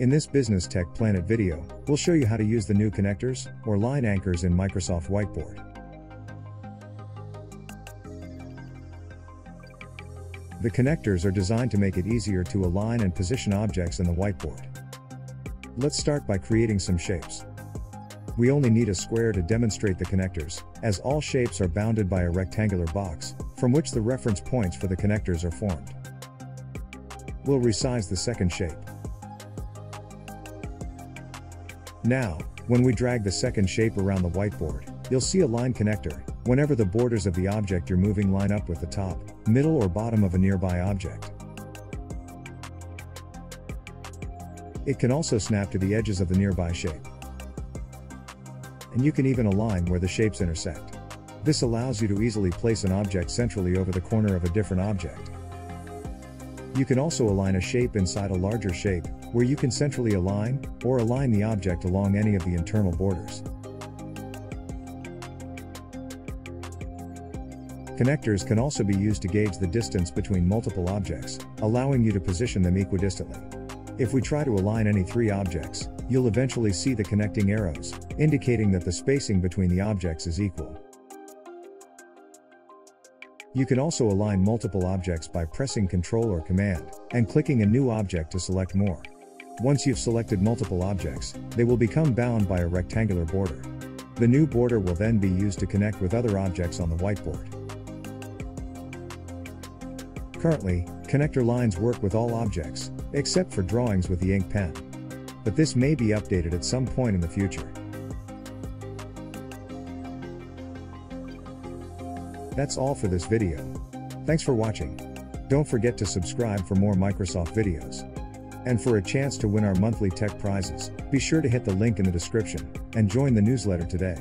In this Business Tech Planet video, we'll show you how to use the new connectors, or line anchors in Microsoft Whiteboard. The connectors are designed to make it easier to align and position objects in the whiteboard. Let's start by creating some shapes. We only need a square to demonstrate the connectors, as all shapes are bounded by a rectangular box, from which the reference points for the connectors are formed. We'll resize the second shape. Now, when we drag the second shape around the whiteboard, you'll see a line connector, whenever the borders of the object you're moving line up with the top, middle or bottom of a nearby object. It can also snap to the edges of the nearby shape. And you can even align where the shapes intersect. This allows you to easily place an object centrally over the corner of a different object. You can also align a shape inside a larger shape, where you can centrally align, or align the object along any of the internal borders. Connectors can also be used to gauge the distance between multiple objects, allowing you to position them equidistantly. If we try to align any three objects, you'll eventually see the connecting arrows, indicating that the spacing between the objects is equal. You can also align multiple objects by pressing Ctrl or Command, and clicking a new object to select more. Once you've selected multiple objects, they will become bound by a rectangular border. The new border will then be used to connect with other objects on the whiteboard. Currently, connector lines work with all objects, except for drawings with the ink pen. But this may be updated at some point in the future. That's all for this video. Thanks for watching. Don't forget to subscribe for more Microsoft videos. And for a chance to win our monthly tech prizes, be sure to hit the link in the description and join the newsletter today.